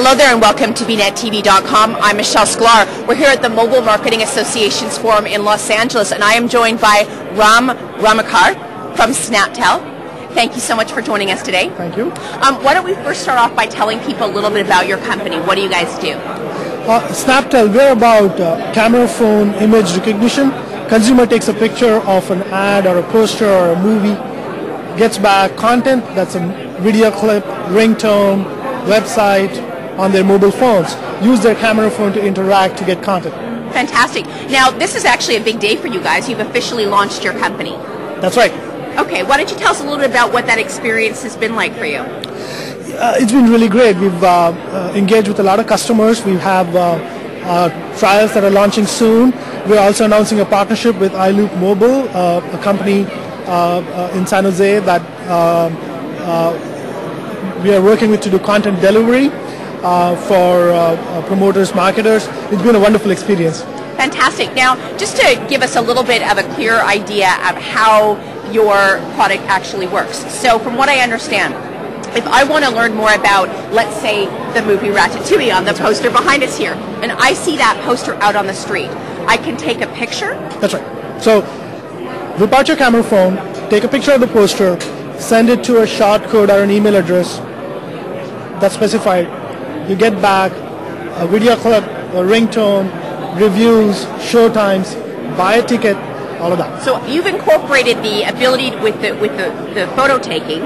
Hello there and welcome to BNetTV.com. I'm Michelle Sklar. We're here at the Mobile Marketing Association's Forum in Los Angeles and I am joined by Ram Ramkumar from SnapTell. Thank you so much for joining us today. Thank you. Um, why don't we first start off by telling people a little bit about your company. What do you guys do? Uh, SnapTell, we're about uh, camera phone image recognition. Consumer takes a picture of an ad or a poster or a movie, gets back content that's a video clip, ringtone, website on their mobile phones. Use their camera phone to interact to get content. Fantastic. Now, this is actually a big day for you guys. You've officially launched your company. That's right. Okay, why don't you tell us a little bit about what that experience has been like for you? Uh, it's been really great. We've uh, uh, engaged with a lot of customers. We have uh, uh, trials that are launching soon. We're also announcing a partnership with iLoop Mobile, uh, a company in San Jose that we are working with to do content delivery for promoters, marketers. It's been a wonderful experience. Fantastic. Now, just to give us a little bit of a clear idea of how your product actually works. So, from what I understand, if I want to learn more about, let's say, the movie Ratatouille on the poster behind us here, and I see that poster out on the street, I can take a picture? That's right. So, whip out your camera phone, take a picture of the poster, send it to a short code or an email address that's specified. You get back a video clip, a ringtone, reviews, show times, buy a ticket, all of that. So you've incorporated the ability with the with the, the photo taking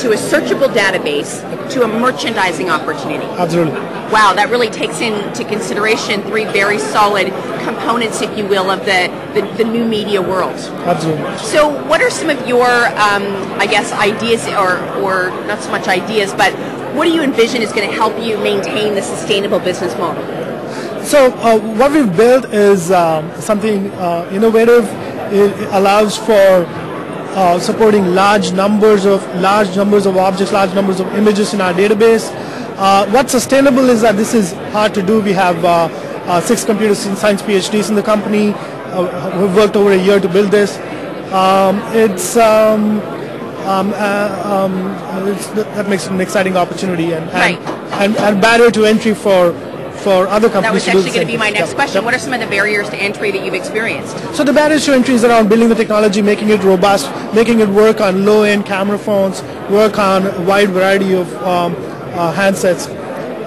to a searchable database to a merchandising opportunity. Absolutely. Wow, that really takes into consideration three very solid components, if you will, of the, the, the new media world. Absolutely. So, what are some of your, um, I guess, ideas, or, or not so much ideas, but what do you envision is going to help you maintain the sustainable business model? So uh, what we've built is um, something uh, innovative. It allows for uh, supporting large numbers of large numbers of objects, large numbers of images in our database. Uh, what's sustainable is that this is hard to do. We have uh, uh, six computer science PhDs in the company. we've worked over a year to build this. Um, it's, um, um, um it's, that makes it an exciting opportunity and, and, right. and, and barrier to entry for for other companies. That was actually going to be my next question. Yep. What are some of the barriers to entry that you've experienced? So the barriers to entry is around building the technology, making it robust, making it work on low-end camera phones, work on a wide variety of um, uh, handsets,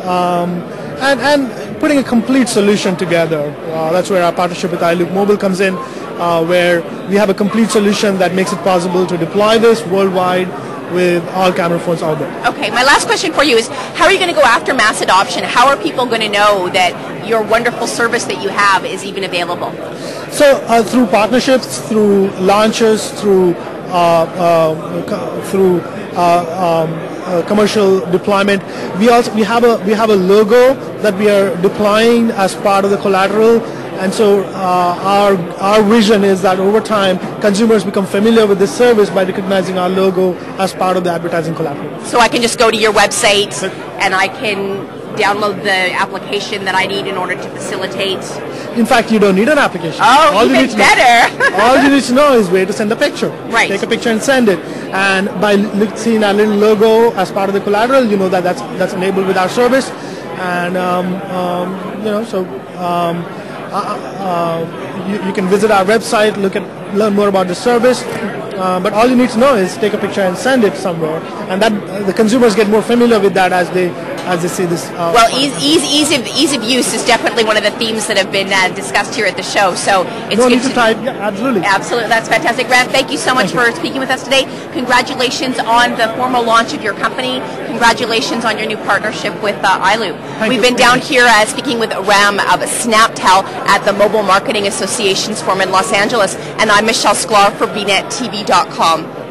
um, and, and putting a complete solution together. Uh, that's where our partnership with iLoop Mobile comes in, uh, where we have a complete solution that makes it possible to deploy this worldwide with all camera phones out there. Okay, my last question for you is how are you going to go after mass adoption? How are people going to know that your wonderful service that you have is even available? So uh, through partnerships, through launches, through uh, uh, through uh, um, uh, commercial deployment. We also we have a we have a logo that we are deploying as part of the collateral and so uh, our, our vision is that over time, consumers become familiar with this service by recognizing our logo as part of the advertising collateral. So I can just go to your website and I can download the application that I need in order to facilitate. In fact, you don't need an application. Oh, all even better. know, all you need to know is where to send a picture. Right. Take a picture and send it. And by seeing our little logo as part of the collateral, you know that that's, that's enabled with our service. And, um, um, you know, so... Um, Uh, uh, uh, you, you, can visit our website, look at, learn more about the service. Uh, but all you need to know is take a picture and send it somewhere, and that the consumers get more familiar with that as they as they see this. Uh, well, ease, ease, ease, of, ease of use is definitely one of the themes that have been uh, discussed here at the show. So it's no good need to, to type. Yeah, absolutely. Absolutely, that's fantastic. Ram, thank you so much thank for you. speaking with us today. Congratulations on the formal launch of your company. Congratulations on your new partnership with uh, iLoop. Thank We've you. been down here uh, speaking with Ram of SnapTell at the Mobile Marketing Association's forum in Los Angeles, and I'm Michelle Sklar for BNetTV.com.